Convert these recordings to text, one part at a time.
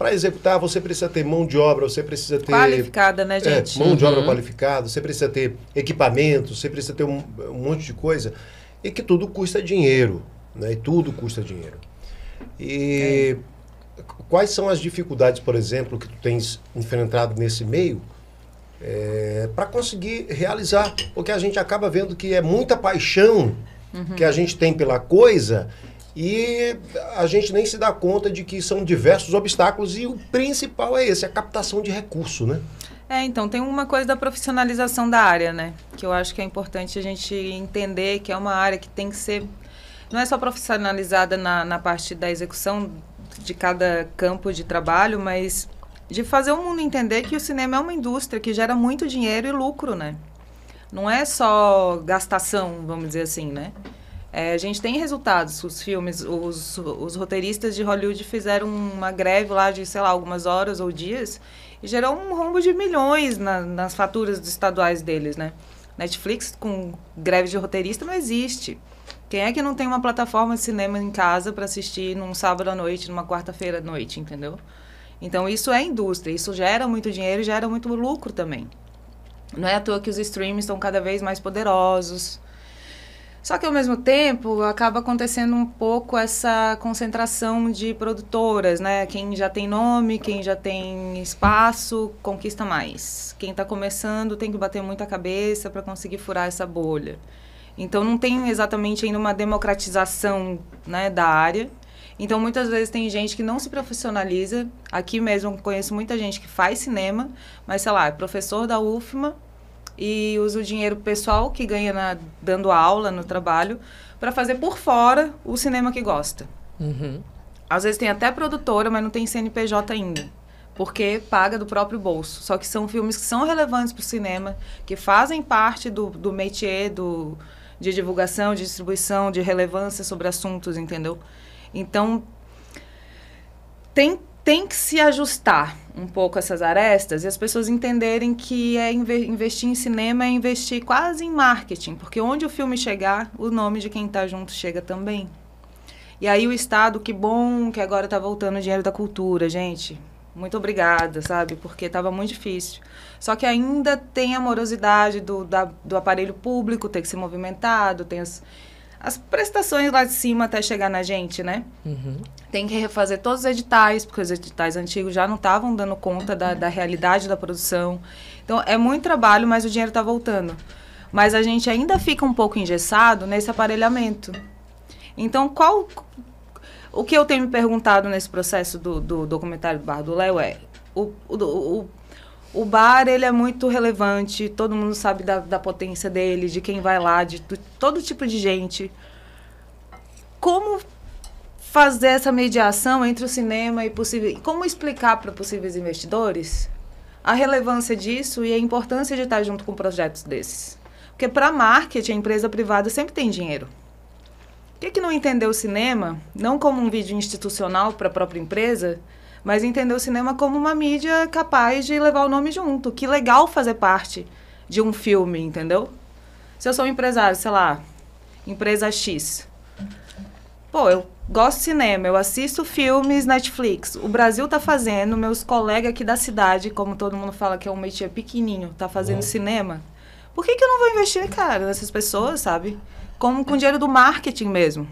para executar, você precisa ter mão de obra, você precisa ter. Qualificada, né, gente? É, mão de obra uhum. qualificada, você precisa ter equipamento, você precisa ter um, um, monte de coisa. E que tudo custa dinheiro. Né? E tudo custa dinheiro. E é. quais são as dificuldades, por exemplo, que tu tens enfrentado nesse meio? É, para conseguir realizar, porque a gente acaba vendo que é muita paixão uhum. que a gente tem pela coisa e a gente nem se dá conta de que são diversos obstáculos e o principal é esse, a captação de recurso, né? É, então, tem uma coisa da profissionalização da área, né? Que eu acho que é importante a gente entender que é uma área que tem que ser. Não é só profissionalizada na, na parte da execução de cada campo de trabalho, mas de fazer o mundo entender que o cinema é uma indústria que gera muito dinheiro e lucro, né? Não é só gastação, vamos dizer assim, né? É, a gente tem resultados. Os filmes, os, os roteiristas de Hollywood fizeram uma greve lá de, sei lá, algumas horas ou dias e gerou um rombo de milhões na, nas faturas estaduais deles, né? Netflix com greve de roteirista não existe. Quem é que não tem uma plataforma de cinema em casa para assistir num sábado à noite, numa quarta-feira à noite, entendeu? Então isso é indústria, isso gera muito dinheiro gera muito lucro também. Não é à toa que os streams estão cada vez mais poderosos. Só que ao mesmo tempo acaba acontecendo um pouco essa concentração de produtoras, né? Quem já tem nome, quem já tem espaço, conquista mais. Quem está começando tem que bater muita cabeça para conseguir furar essa bolha. Então não tem exatamente ainda uma democratização, né, da área. Então muitas vezes tem gente que não se profissionaliza. Aqui mesmo conheço muita gente que faz cinema, mas sei lá, é professor da UFMA e usa o dinheiro pessoal que ganha na, dando aula no trabalho para fazer por fora o cinema que gosta. Uhum. Às vezes tem até produtora, mas não tem CNPJ ainda. Porque paga do próprio bolso. Só que são filmes que são relevantes para o cinema, que fazem parte do, do métier do, de divulgação, de distribuição, de relevância sobre assuntos, entendeu? Então, tem tem que se ajustar um pouco essas arestas e as pessoas entenderem que é investir em cinema é investir quase em marketing, porque onde o filme chegar, o nome de quem está junto chega também. E aí o Estado, que bom que agora está voltando o dinheiro da cultura, gente. Muito obrigada, sabe? Porque estava muito difícil. Só que ainda tem a morosidade do, da, do aparelho público, tem que ser movimentado, tem as as prestações lá de cima até chegar na gente, né? Uhum. Tem que refazer todos os editais, porque os editais antigos já não estavam dando conta da, da realidade da produção. Então, é muito trabalho, mas o dinheiro está voltando. Mas a gente ainda fica um pouco engessado nesse aparelhamento. Então, qual... O que eu tenho me perguntado nesse processo do, do documentário do Bar do Léo é... O, o, o, o bar ele é muito relevante, todo mundo sabe da, da potência dele, de quem vai lá, de, todo tipo de gente. Como fazer essa mediação entre o cinema e possível, como explicar para possíveis investidores a relevância disso e a importância de estar junto com projetos desses? Porque para marketing, a empresa privada sempre tem dinheiro. Por que, que não entender o cinema, não como um vídeo institucional para a própria empresa, mas entender o cinema como uma mídia capaz de levar o nome junto. Que legal fazer parte de um filme, entendeu? Se eu sou um empresário, sei lá, empresa X. Pô, eu gosto de cinema, eu assisto filmes Netflix. O Brasil tá fazendo, meus colegas aqui da cidade, como todo mundo fala que é um métier pequenininho, tá fazendo uhum. cinema. Por que, que eu não vou investir, cara, nessas pessoas, sabe? Como com dinheiro do marketing mesmo.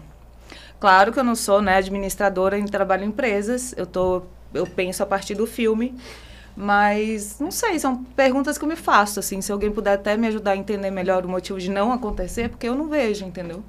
Claro que eu não sou né, administradora em trabalho em empresas, eu tô eu penso a partir do filme. Mas não sei, são perguntas que eu me faço, assim, se alguém puder até me ajudar a entender melhor o motivo de não acontecer, porque eu não vejo, entendeu?